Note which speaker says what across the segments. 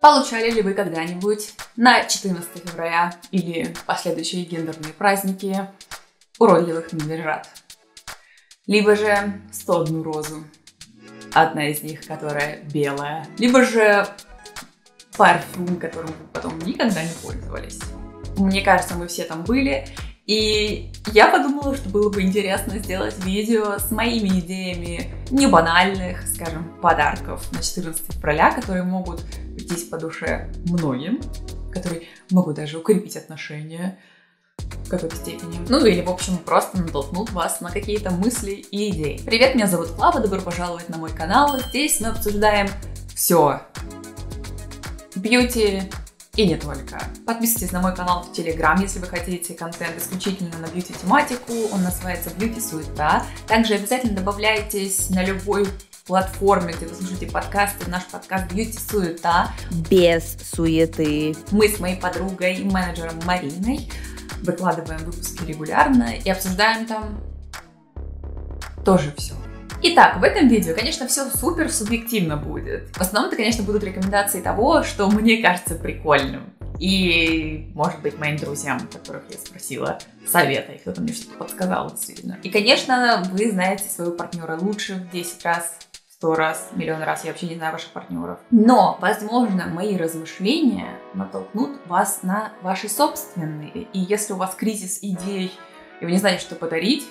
Speaker 1: Получали ли вы когда-нибудь на 14 февраля или последующие гендерные праздники уродливых медвежат? Либо же 101 розу, одна из них, которая белая, либо же парфюм, которым вы потом никогда не пользовались. Мне кажется, мы все там были, и я подумала, что было бы интересно сделать видео с моими идеями не банальных, скажем, подарков на 14 февраля, которые могут прийтись по душе многим, которые могут даже укрепить отношения в какой-то степени. Ну или, в общем, просто натолкнут вас на какие-то мысли и идеи. Привет, меня зовут Клава, добро пожаловать на мой канал. Здесь мы обсуждаем все. Бьюти, и не только. Подписывайтесь на мой канал в Телеграм, если вы хотите контент исключительно на бьюти-тематику. Он называется Beauty Суета. Также обязательно добавляйтесь на любой платформе, где вы слушаете подкасты, наш подкаст Beauty Суета.
Speaker 2: Без суеты.
Speaker 1: Мы с моей подругой и менеджером Мариной выкладываем выпуски регулярно и обсуждаем там тоже все. Итак, в этом видео, конечно, все супер субъективно будет. В основном это, конечно, будут рекомендации того, что мне кажется прикольным. И, может быть, моим друзьям, которых я спросила совета, и кто-то мне что-то подсказал, действительно. И, конечно, вы знаете своего партнера лучше в 10 раз, сто раз, миллион раз, я вообще не знаю ваших партнеров. Но, возможно, мои размышления натолкнут вас на ваши собственные. И если у вас кризис идей, и вы не знаете, что подарить,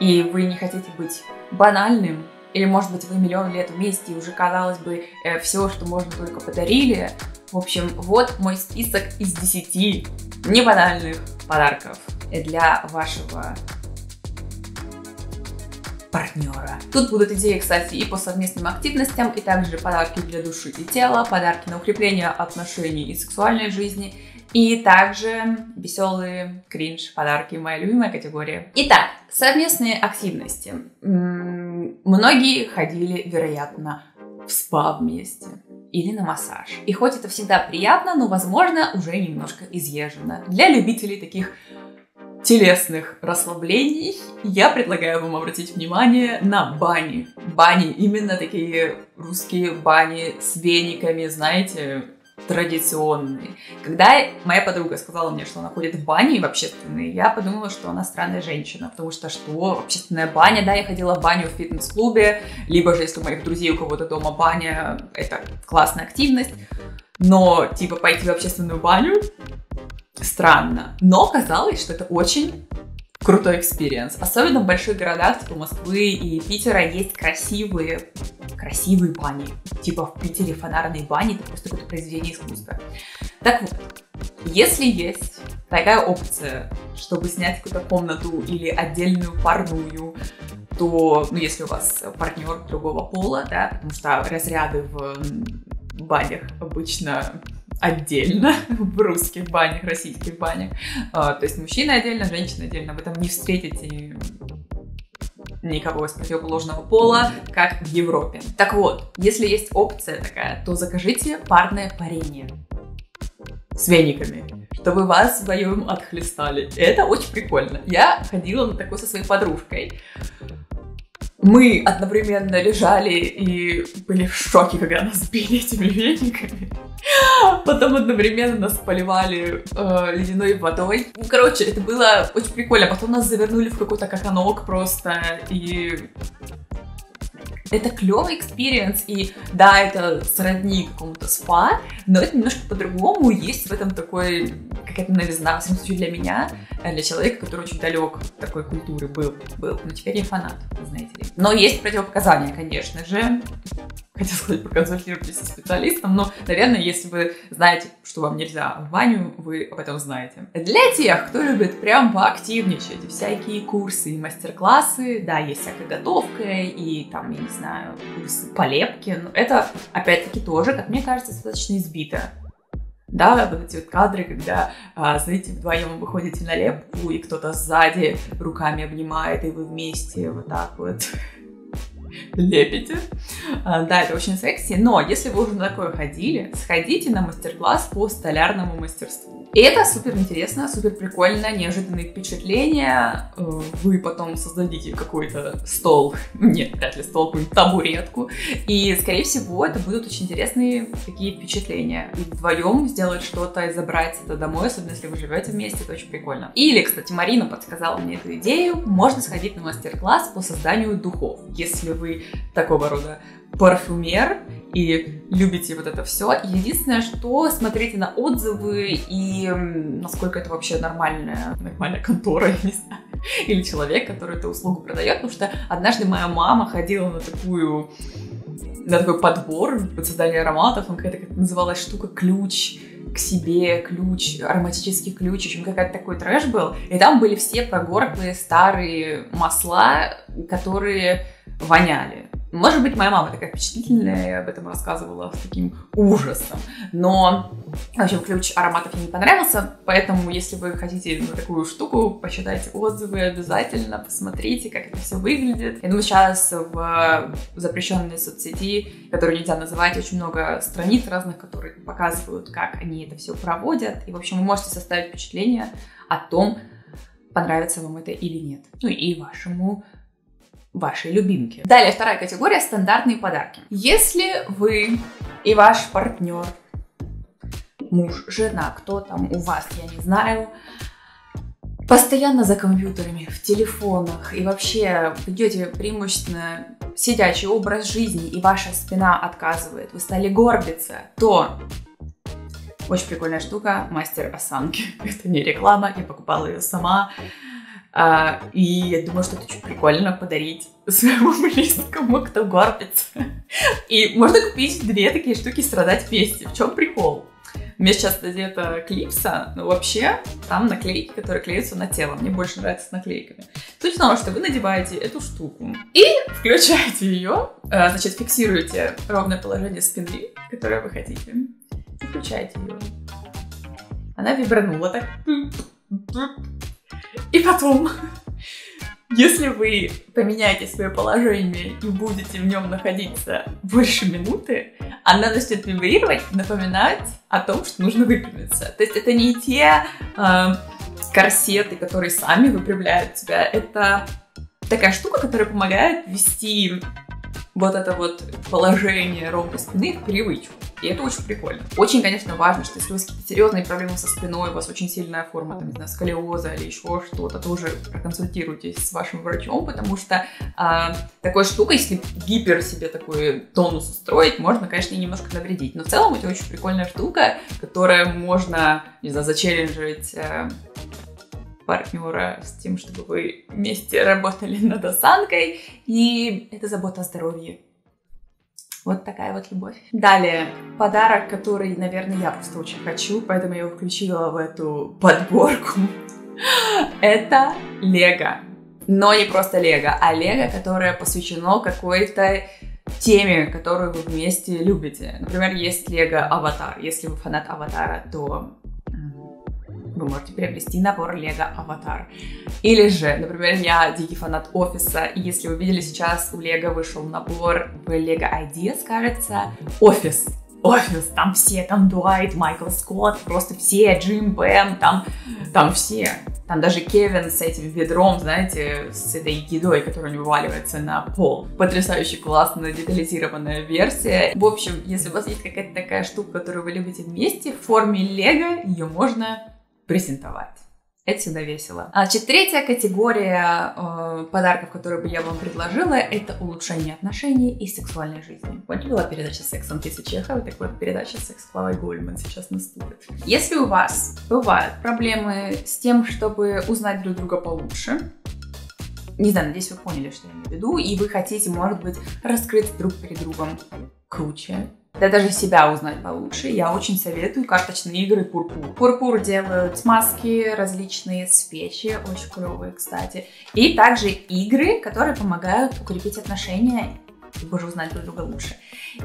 Speaker 1: и вы не хотите быть банальным, или, может быть, вы миллион лет вместе, и уже, казалось бы, э, все, что можно, только подарили. В общем, вот мой список из 10 небанальных подарков для вашего партнера. Тут будут идеи, кстати, и по совместным активностям, и также подарки для души и тела, подарки на укрепление отношений и сексуальной жизни, и также веселые кринж подарки, моя любимая категория. Итак, совместные активности. Многие ходили, вероятно, в спа вместе или на массаж. И хоть это всегда приятно, но, возможно, уже немножко изъезжено. Для любителей таких телесных расслаблений я предлагаю вам обратить внимание на бани. Бани, именно такие русские бани с вениками, знаете, традиционные. Когда моя подруга сказала мне, что она ходит в бани в общественные, я подумала, что она странная женщина, потому что что, общественная баня, да, я ходила в баню в фитнес-клубе, либо же если у моих друзей у кого-то дома баня, это классная активность, но типа пойти в общественную баню странно. Но казалось, что это очень крутой experience. Особенно в больших городах, типа Москвы и Питера, есть красивые, красивые бани. Типа в Питере фонарные бани, это просто какое-то произведение искусства. Так вот, если есть такая опция, чтобы снять какую-то комнату или отдельную парную, то, ну, если у вас партнер другого пола, да, потому что разряды в банях обычно отдельно в русских банях, российских банях. А, то есть мужчина отдельно, женщина отдельно. Вы там не встретите никого из противоположного пола, как в Европе. Так вот, если есть опция такая, то закажите парное парение с вениками, чтобы вас вдвоем отхлестали. Это очень прикольно. Я ходила на такое со своей подружкой мы одновременно лежали и были в шоке, когда нас били этими вениками. Потом одновременно нас поливали э, ледяной водой. Ну, короче, это было очень прикольно. Потом нас завернули в какой-то коконок просто. И это клевый experience, и да, это сродни какому-то спа, но это немножко по-другому, есть в этом такой какая-то новизна, в смысле для меня, э, для человека, который очень далек от такой культуры был, был, но теперь я фанат, знаете ли. Но есть противопоказания, конечно же, хотел сказать, проконсультируйтесь со специалистом, но, наверное, если вы знаете, что вам нельзя в баню, вы об этом знаете. Для тех, кто любит прям поактивничать, всякие курсы и мастер-классы, да, есть всякая готовка и там, я не знаю, полепки, но это, опять-таки, тоже, как мне кажется, достаточно избито. Да, вот эти вот кадры, когда, а, знаете, вдвоем выходите на лепку, и кто-то сзади руками обнимает, и вы вместе вот так вот лепите. А, да, это очень секси, но если вы уже на такое ходили, сходите на мастер-класс по столярному мастерству. И это супер интересно, супер прикольно, неожиданные впечатления. Э, вы потом создадите какой-то стол, нет, вряд ли стол, какую-нибудь табуретку. И, скорее всего, это будут очень интересные такие впечатления. И вдвоем сделать что-то и забрать это домой, особенно если вы живете вместе, это очень прикольно. Или, кстати, Марина подсказала мне эту идею, можно сходить на мастер-класс по созданию духов. Если вы такого рода парфюмер и любите вот это все. Единственное, что смотрите на отзывы и насколько это вообще нормальная, нормальная контора, я не знаю, или человек, который эту услугу продает, потому что однажды моя мама ходила на такую на такой подбор под создание ароматов, он какая-то как называлась штука ключ к себе, ключ, ароматический ключ, в общем, какой-то такой трэш был. И там были все прогорклые старые масла, которые воняли. Может быть, моя мама такая впечатлительная, я об этом рассказывала с таким ужасом. Но, в общем, ключ ароматов мне не понравился, поэтому, если вы хотите на такую штуку, почитайте отзывы обязательно, посмотрите, как это все выглядит. Я думаю, сейчас в запрещенной соцсети, которую нельзя называть, очень много страниц разных, которые показывают, как они это все проводят. И, в общем, вы можете составить впечатление о том, понравится вам это или нет. Ну и вашему вашей любимки. Далее вторая категория – стандартные подарки. Если вы и ваш партнер, муж, жена, кто там у вас, я не знаю, постоянно за компьютерами, в телефонах и вообще ведете преимущественно сидячий образ жизни и ваша спина отказывает, вы стали горбиться, то очень прикольная штука, мастер осанки. Это не реклама, я покупала ее сама. А, и я думаю, что это очень прикольно подарить своему близкому, кто горбится. И можно купить две такие штуки страдать вместе. В чем прикол? У меня сейчас где-то клипса, но вообще там наклейки, которые клеятся на тело. Мне больше нравится с наклейками. Суть в том, что вы надеваете эту штуку и включаете ее, а, значит, фиксируете ровное положение спины, которое вы хотите, и включаете ее. Она вибранула так и потом, если вы поменяете свое положение и будете в нем находиться больше минуты, она начнет вибрировать, напоминать о том, что нужно выпрямиться. То есть это не те э, корсеты, которые сами выпрямляют тебя, это такая штука, которая помогает вести вот это вот положение ровной спины в привычку. И это очень прикольно. Очень, конечно, важно, что если у вас какие-то серьезные проблемы со спиной, у вас очень сильная форма, там, не знаю, сколиоза или еще что-то, тоже проконсультируйтесь с вашим врачом, потому что а, такой штукой, если гипер себе такой тонус устроить, можно, конечно, немножко навредить. Но в целом это очень прикольная штука, которая можно, не знаю, зачелленджить а, партнера с тем, чтобы вы вместе работали над осанкой, и это забота о здоровье. Вот такая вот любовь. Далее, подарок, который, наверное, я просто очень хочу, поэтому я его включила в эту подборку. Это Лего. Но не просто Лего, а Лего, которое посвящено какой-то теме, которую вы вместе любите. Например, есть Лего Аватар. Если вы фанат Аватара, то вы можете приобрести набор Лего Аватар. Или же, например, я дикий фанат офиса, и если вы видели сейчас, у Лего вышел набор в Лего Ideas, кажется, офис. Офис, там все, там Дуайт, Майкл Скотт, просто все, Джим Бэм, там, там все. Там даже Кевин с этим ведром, знаете, с этой едой, которая не вываливается на пол. Потрясающе классная, детализированная версия. В общем, если у вас есть какая-то такая штука, которую вы любите вместе, в форме лего, ее можно презентовать. Это всегда весело. А, значит, третья категория э, подарков, которые бы я вам предложила, это улучшение отношений и сексуальной жизни. Помните, была передача «Секс» Анфисы Чеховой? Так вот, передача «Секс» Клавой Гольман сейчас наступит. Если у вас бывают проблемы с тем, чтобы узнать друг друга получше, не знаю, надеюсь, вы поняли, что я имею в виду, и вы хотите, может быть, раскрыть друг перед другом круче, да даже себя узнать получше, я очень советую карточные игры Пурпур. Пурпур делают смазки различные, свечи, очень клевые, кстати. И также игры, которые помогают укрепить отношения и боже узнать друг друга лучше.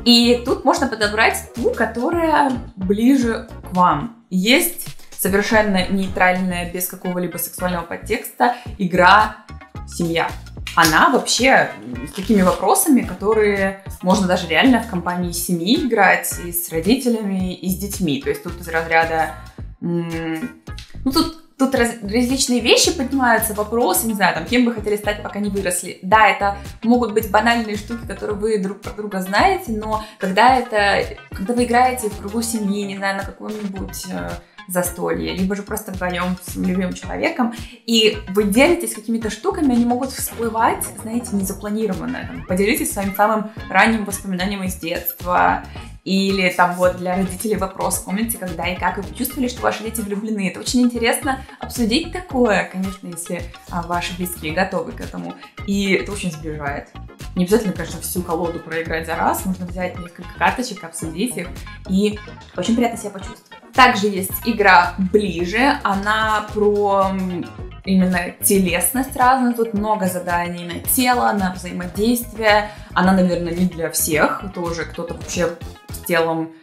Speaker 1: И тут можно подобрать ту, которая ближе к вам. Есть совершенно нейтральная, без какого-либо сексуального подтекста игра «Семья» она вообще с такими вопросами, которые можно даже реально в компании семьи играть, и с родителями, и с детьми. То есть тут из разряда ну, тут Тут раз, различные вещи поднимаются, вопросы, не знаю, там, кем вы хотели стать, пока не выросли. Да, это могут быть банальные штуки, которые вы друг про друга знаете, но когда это, когда вы играете в кругу семьи, не знаю, на каком-нибудь э, застолье, либо же просто вдвоем с любимым человеком, и вы делитесь какими-то штуками, они могут всплывать, знаете, незапланированно. Поделитесь своим самым ранним воспоминанием из детства, или там вот для родителей вопрос, помните, когда и как вы чувствовали, что ваши дети влюблены. Это очень интересно обсудить такое, конечно, если а, ваши близкие готовы к этому. И это очень сближает. Не обязательно, конечно, всю колоду проиграть за раз. Можно взять несколько карточек, обсудить их. И очень приятно себя почувствовать. Также есть игра «Ближе». Она про именно телесность разная. Тут много заданий на тело, на взаимодействие. Она, наверное, не для всех. Тоже кто-то вообще с телом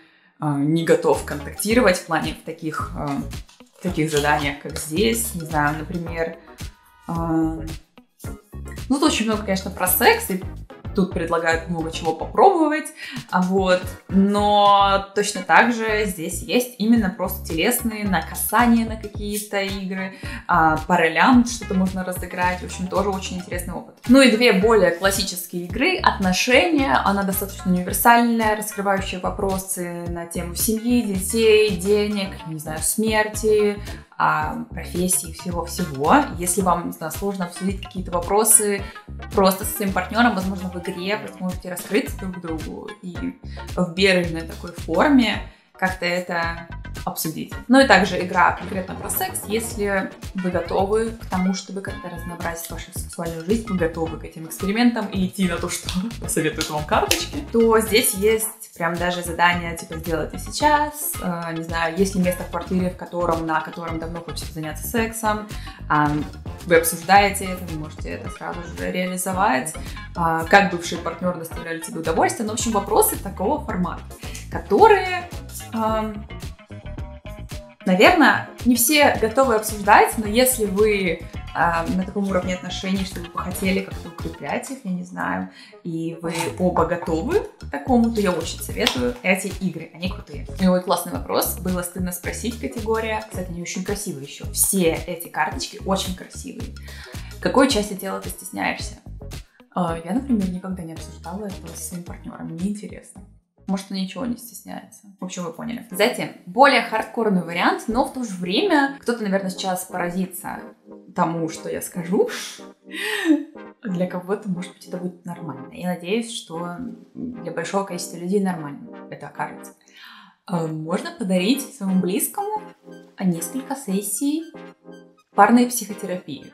Speaker 1: э, не готов контактировать в плане таких, э, таких заданиях, как здесь. Не знаю, например... Э, ну, тут очень много, конечно, про секс и Тут предлагают много чего попробовать, а вот. Но точно так же здесь есть именно просто телесные, на касание на какие-то игры, а, по ролям что-то можно разыграть. В общем, тоже очень интересный опыт. Ну и две более классические игры. Отношения. Она достаточно универсальная, раскрывающая вопросы на тему семьи, детей, денег, не знаю, смерти, профессии, всего-всего. Если вам, не знаю, сложно обсудить какие-то вопросы просто со своим партнером, возможно, в игре вы сможете раскрыться друг другу и в бережной такой форме как-то это обсудить. Ну и также игра конкретно про секс. Если вы готовы к тому, чтобы как-то разнообразить вашу сексуальную жизнь, вы готовы к этим экспериментам и идти на то, что советуют вам карточки, то здесь есть прям даже задание, типа, сделать это сейчас. Э, не знаю, есть ли место в квартире, в котором, на котором давно хочется заняться сексом. Э, вы обсуждаете это, вы можете это сразу же реализовать. Э, как бывшие партнеры доставляли тебе удовольствие. Ну, в общем, вопросы такого формата, которые Наверное, не все готовы обсуждать, но если вы э, на таком уровне отношений, что вы бы хотели как-то укреплять их, я не знаю, и вы оба готовы к такому, то я очень советую эти игры, они крутые. И вот классный вопрос, было стыдно спросить категория, кстати, они очень красивые еще, все эти карточки очень красивые. Какой части тела ты стесняешься? Э, я, например, никогда не обсуждала это со своим партнером, мне интересно. Может, он ничего не стесняется. В общем, вы поняли. Затем, более хардкорный вариант, но в то же время кто-то, наверное, сейчас поразится тому, что я скажу. Для кого-то, может быть, это будет нормально. Я надеюсь, что для большого количества людей нормально это окажется. А, можно подарить своему близкому несколько сессий парной психотерапии.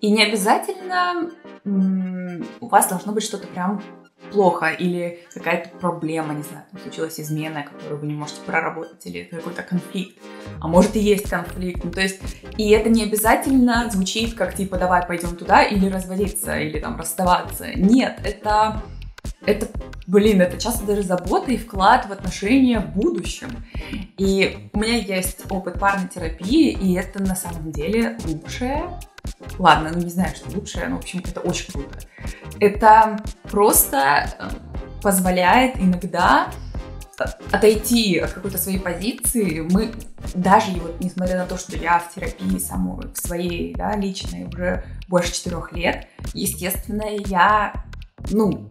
Speaker 1: И не обязательно у вас должно быть что-то прям плохо или какая-то проблема, не знаю, случилась измена, которую вы не можете проработать, или какой-то конфликт. А может и есть конфликт. Ну, то есть, и это не обязательно звучит как типа давай пойдем туда или разводиться, или там расставаться. Нет, это это, блин, это часто даже забота и вклад в отношения в будущем. И у меня есть опыт парной терапии, и это на самом деле лучшее, Ладно, ну не знаю, что лучше, но, в общем, это очень круто. Это просто э, позволяет иногда э, отойти от какой-то своей позиции. Мы даже вот, несмотря на то, что я в терапии самой, в своей, да, личной уже больше четырех лет, естественно, я, ну,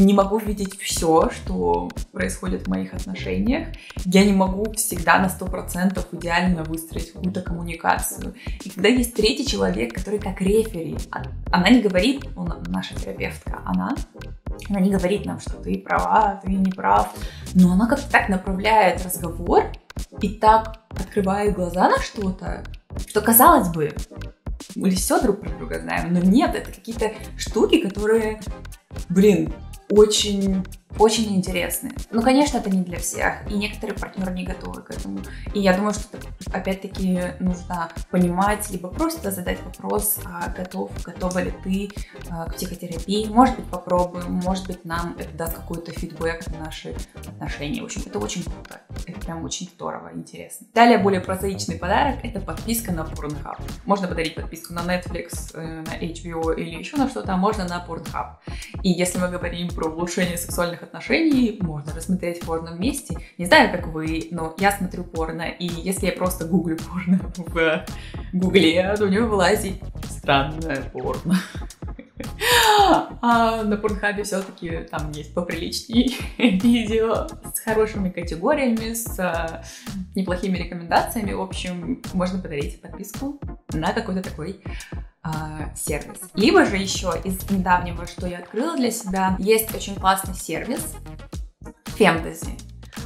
Speaker 1: не могу видеть все, что происходит в моих отношениях. Я не могу всегда на сто процентов идеально выстроить какую-то коммуникацию. И когда есть третий человек, который как рефери, а, она не говорит, он, наша терапевтка, она, она не говорит нам, что ты права, ты не прав, но она как-то так направляет разговор и так открывает глаза на что-то, что казалось бы, мы все друг про друга знаем, но нет, это какие-то штуки, которые, блин, очень очень интересные. Ну, конечно, это не для всех, и некоторые партнеры не готовы к этому. И я думаю, что опять-таки нужно понимать, либо просто задать вопрос, а готов, готова ли ты а, к психотерапии. Может быть, попробуем, может быть, нам это даст какой-то фидбэк на наши отношения. В общем, это очень круто. Это прям очень здорово, интересно. Далее, более прозаичный подарок – это подписка на Pornhub. Можно подарить подписку на Netflix, э, на HBO или еще на что-то, а можно на Pornhub. И если мы говорим про улучшение сексуальных отношений, можно рассмотреть порно вместе. Не знаю, как вы, но я смотрю порно, и если я просто гуглю порно в гугле, то у него вылазит странное порно. А на Порнхабе все-таки там есть поприличнее видео с хорошими категориями, с а, неплохими рекомендациями. В общем, можно подарить подписку на какой-то такой сервис. Либо же еще из недавнего, что я открыла для себя, есть очень классный сервис Fantasy.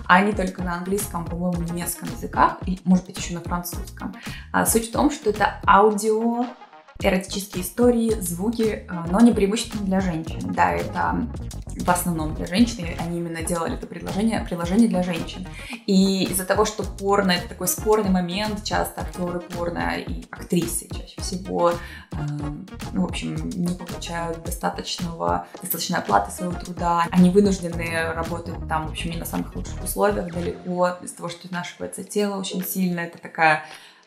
Speaker 1: Они только на английском, по-моему, немецком языках, и, может быть, еще на французском. А суть в том, что это аудио эротические истории, звуки, а, но не преимущественно для женщин. Да, это в основном для женщин, они именно делали это предложение, приложение для женщин. И из-за того, что порно это такой спорный момент, часто актеры порно и актрисы чаще всего, э, ну, в общем, не получают достаточного, достаточной оплаты своего труда. Они вынуждены работать там, в общем, не на самых лучших условиях, далеко, из-за того, что изнашивается тело очень сильно. Это такая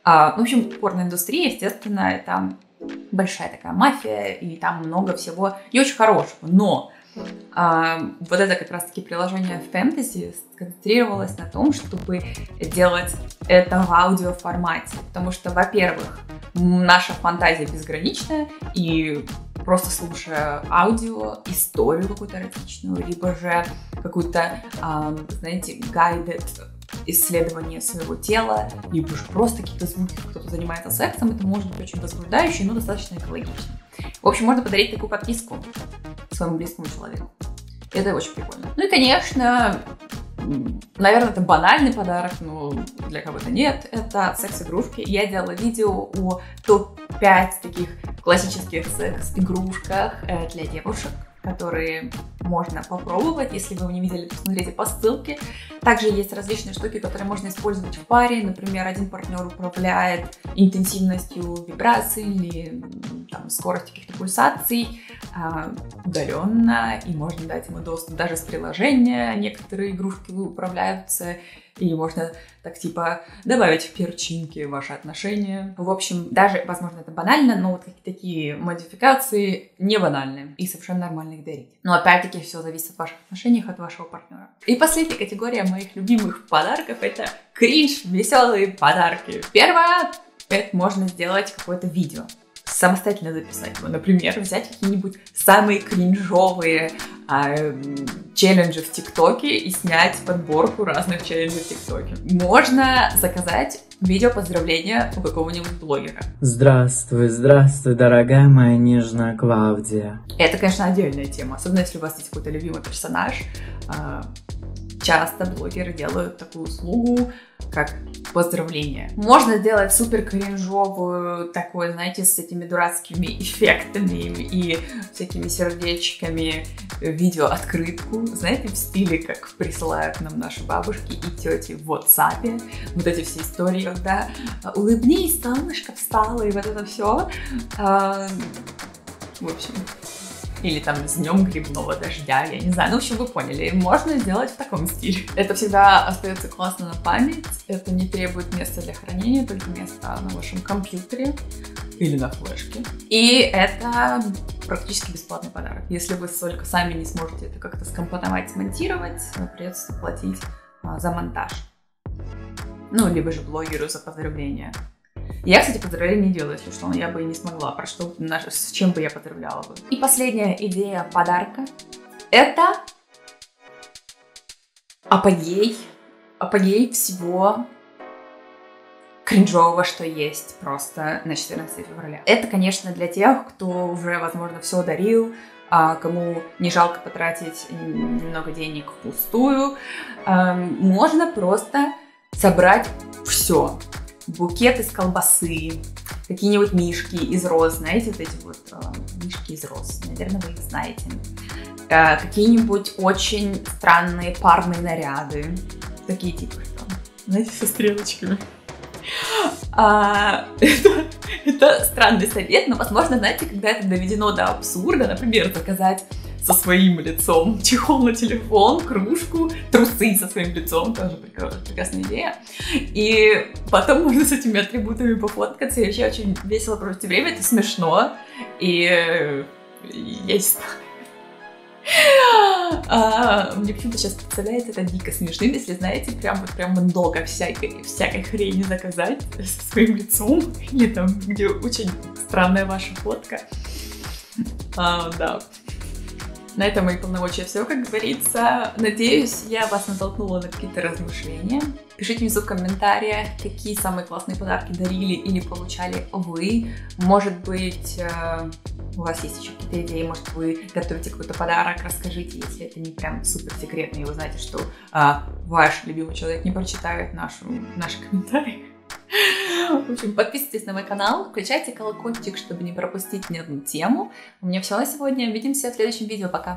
Speaker 1: а, в общем, порноиндустрия, естественно, это большая такая мафия, и там много всего и очень хорошего. Но а, вот это как раз-таки приложение в фэнтези сконцентрировалось на том, чтобы делать это в аудиоформате. Потому что, во-первых, наша фантазия безграничная, и просто слушая аудио, историю какую-то эротичную, либо же какую-то, а, знаете, guided исследование своего тела, либо же просто какие-то звуки, кто-то занимается сексом, это может быть очень возбуждающе, но достаточно экологично. В общем, можно подарить такую подписку своему близкому человеку. Это очень прикольно. Ну и, конечно, наверное, это банальный подарок, но для кого-то нет. Это секс-игрушки. Я делала видео о топ-5 таких классических секс-игрушках э, для девушек которые можно попробовать. Если вы его не видели, то смотрите по ссылке. Также есть различные штуки, которые можно использовать в паре. Например, один партнер управляет интенсивностью вибраций или там, скоростью каких-то пульсаций э, удаленно, и можно дать ему доступ даже с приложения. Некоторые игрушки управляются и можно так типа добавить перчинки в ваши отношения. В общем, даже, возможно, это банально, но вот такие модификации не банальные и совершенно нормально их дарить. Но опять-таки все зависит от ваших отношений, от вашего партнера. И последняя категория моих любимых подарков это кринж, веселые подарки. Первое, это можно сделать какое-то видео самостоятельно записать его. Например, взять какие-нибудь самые кринжовые а, челленджи в ТикТоке и снять подборку разных челленджей в ТикТоке. Можно заказать видео поздравления у какого-нибудь блогера.
Speaker 3: Здравствуй, здравствуй, дорогая моя нежная Клавдия.
Speaker 1: Это, конечно, отдельная тема, особенно если у вас есть какой-то любимый персонаж. А, часто блогеры делают такую услугу, как поздравление. Можно сделать супер кринжовую, такой, знаете, с этими дурацкими эффектами и всякими сердечками видео-открытку, знаете, в стиле, как присылают нам наши бабушки и тети в WhatsApp. Вот эти все истории, когда улыбнись, солнышко встало, и вот это все. А, в общем, или там с днем грибного дождя, я не знаю. Ну, в общем, вы поняли. Можно сделать в таком стиле. Это всегда остается классно на память. Это не требует места для хранения, только места на вашем компьютере или на флешке. И это практически бесплатный подарок. Если вы только сами не сможете это как-то скомпоновать, смонтировать, придется платить а, за монтаж. Ну, либо же блогеру за поздравление. Я, кстати, поздравления не делаю, если что, я бы и не смогла. Про что, с чем бы я поздравляла бы. И последняя идея подарка – это апогей, апогей всего кринжового, что есть просто на 14 февраля. Это, конечно, для тех, кто уже, возможно, все дарил, а кому не жалко потратить немного денег впустую. Можно просто собрать все букет из колбасы, какие-нибудь мишки из роз, знаете, вот эти вот э, мишки из роз, наверное, вы их знаете. Э, какие-нибудь очень странные парные наряды, такие типа, что, знаете, со стрелочками. А, это, это странный совет, но, возможно, знаете, когда это доведено до абсурда, например, заказать со своим лицом, чехол на телефон, кружку, трусы со своим лицом, тоже прекрасная идея. И потом можно с этими атрибутами пофоткаться, и вообще очень весело провести время, это смешно, и я не знаю. А, мне почему-то сейчас представляется это дико смешным, если знаете, прям вот прям много всякой, всякой хрени заказать со своим лицом, или там, где очень странная ваша фотка. А, да. На этом мои полномочия все, как говорится. Надеюсь, я вас натолкнула на какие-то размышления. Пишите внизу в комментариях, какие самые классные подарки дарили или получали вы. Может быть, э, у вас есть еще какие-то идеи, может, вы готовите какой-то подарок, расскажите, если это не прям супер секретно, и вы знаете, что а, ваш любимый человек не прочитает нашу, наши комментарии. В общем, подписывайтесь на мой канал, включайте колокольчик, чтобы не пропустить ни одну тему. У меня все на сегодня. Увидимся в следующем видео. Пока!